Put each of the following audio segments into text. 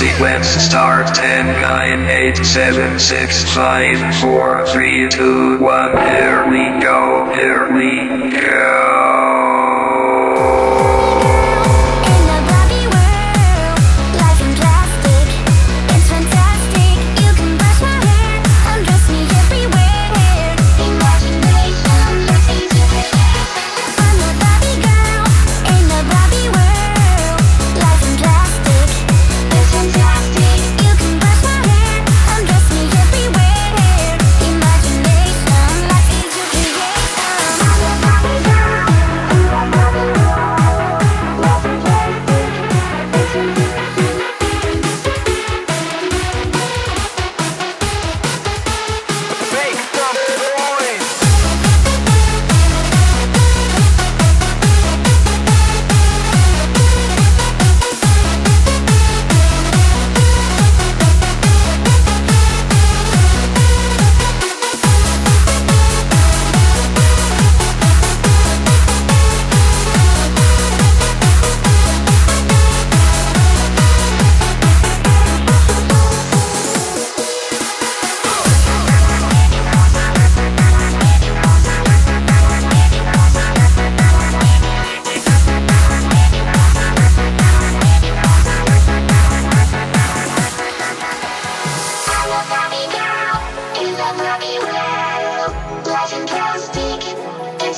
Sequence start 10, 9, 8, 7, 6, 5, 4, 3, 2, 1. Here we go, here we go.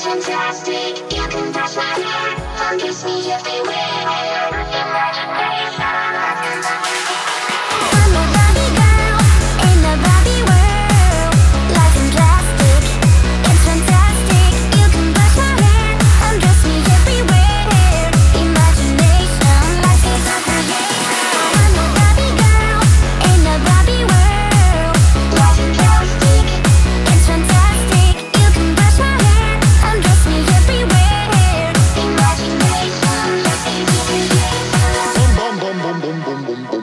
fantastic. You can boom, boom.